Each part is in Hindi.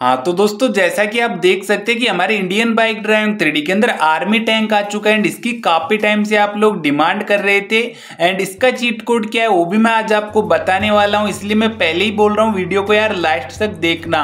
हाँ तो दोस्तों, जैसा कि आप देख सकते हैं कि हमारे इंडियन बाइक ड्राइविंग थ्री के अंदर आर्मी टैंक आ चुका है एंड इसकी काफ़ी टाइम से आप लोग डिमांड कर रहे थे एंड इसका चीट कोड क्या है, वो भी मैं आज आपको बताने वाला हूँ, इसलिए मैं पहले ही बोल रहा हूँ, वीडियो को यार लास्ट तक देखना।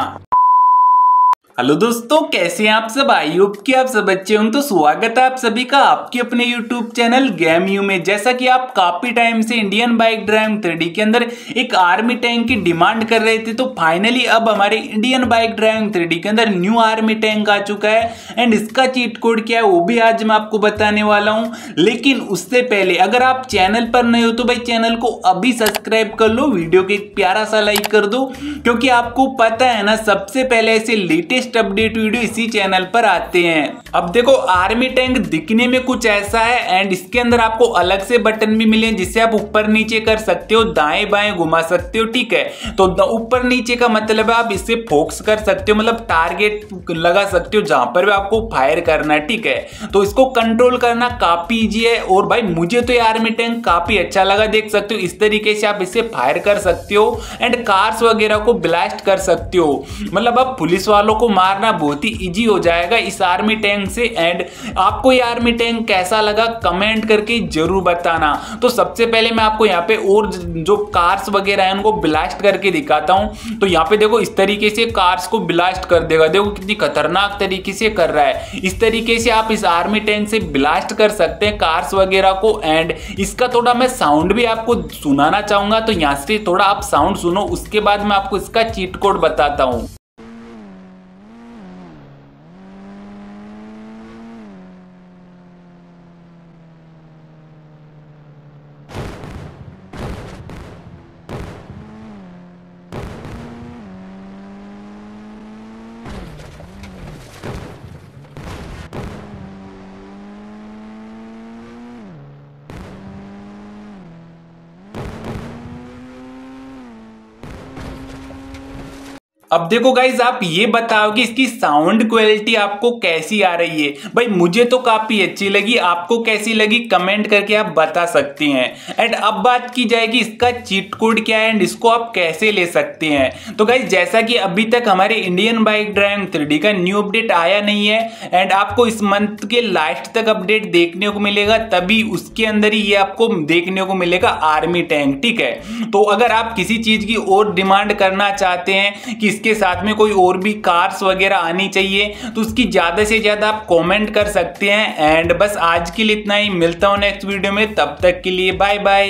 हेलो दोस्तों, कैसे हैं आप सब? आई होप कि आप सब अच्छे होंगे। तो स्वागत है आप सभी का आपके अपने यूट्यूब चैनल गेम यू में। जैसा कि आप काफ़ी टाइम से इंडियन बाइक ड्राइविंग थ्री के अंदर एक आर्मी टैंक की डिमांड कर रहे थे तो फाइनली अब हमारे इंडियन बाइक ड्राइविंग थ्री के अंदर न्यू आर्मी टैंक आ चुका है। एंड इसका चीट कोड क्या है, वो भी आज मैं आपको बताने वाला हूँ। लेकिन उससे पहले, अगर आप चैनल पर नहीं हो तो भाई चैनल को अभी सब्सक्राइब कर लो। वीडियो को एक प्यारा सा लाइक कर दो, क्योंकि आपको पता है ना, सबसे पहले ऐसे लेटेस्ट लेटेस्ट अपडेट वीडियो इसी चैनल पर आते हैं। अब देखो आर्मी टैंक दिखने में कुछ ऐसा है एंड इसके अंदर आपको अलग से बटन भी मिले जिससे आप ऊपर नीचे कर सकते हो, दाएँ बाएँ घुमा सकते हो, ठीक है? तो ऊपर नीचे का मतलब है आप इससे फोक्स कर सकते हो मतलब टारगेट लगा सकते हो जहाँ पर भी आपको फायर करना है, ठीक है? तो इसको कंट्रोल करना काफ़ी इजी है और भाई मुझे तो ये आर्मी टैंक काफ़ी अच्छा लगा, देख सकते हो, इस तरीके से आप इसे फायर कर सकते हो एंड कार्स वगैरह को ब्लास्ट कर सकते हो। मतलब आप पुलिस वालों को मारना बहुत ही इजी हो जाएगा इस आर्मी टैंक से। एंड आपको ये आर्मी टैंक कैसा लगा? कमेंट करके ज़रूर बताना। तो सबसे पहले मैं आपको यहाँ पे और जो कार्स वगैरह है, उनको ब्लास्ट करके दिखाता हूँ। तो यहाँ पे देखो, इस तरीके से कार्स को ब्लास्ट कर देगा। देखो कितनी खतरनाक तरीके से कर रहा है। इस तरीके से आप इस आर्मी टैंक से ब्लास्ट कर सकते हैं कार्स वगैरह को। एंड इसका थोड़ा मैं साउंड भी आपको सुनाना चाहूँगा। तो यहाँ से थोड़ा आप साउंड सुनो। उसके बाद मैं आपको इसका चीट कोड बताता हूँ। Thank you. अब देखो गाइज़ आप ये बताओ कि इसकी साउंड क्वालिटी आपको कैसी आ रही है? भाई, मुझे तो काफ़ी अच्छी लगी। आपको कैसी लगी? कमेंट करके आप बता सकते हैं। एंड अब बात की जाएगी इसका चीट कोड क्या है एंड इसको आप कैसे ले सकते हैं? तो गाइज़ जैसा कि अभी तक हमारे इंडियन बाइक ड्राइविंग थ्री का न्यू अपडेट आया नहीं है एंड आपको इस मंथ के लास्ट तक अपडेट देखने को मिलेगा, तभी उसके अंदर ही ये आपको देखने को मिलेगा आर्मी टैंक ठीक है? तो अगर आप किसी चीज़ की और डिमांड करना चाहते हैं कि इसके साथ में कोई और भी कार्स वगैरह आनी चाहिए तो उसकी ज़्यादा से ज़्यादा आप कॉमेंट कर सकते हैं। एंड बस आज के लिए इतना ही। मिलता हूँ नेक्स्ट वीडियो में। तब तक के लिए बाय बाय